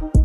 Bye.